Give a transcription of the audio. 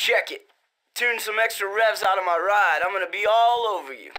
Check it. Tune some extra revs out of my ride. I'm gonna be all over you.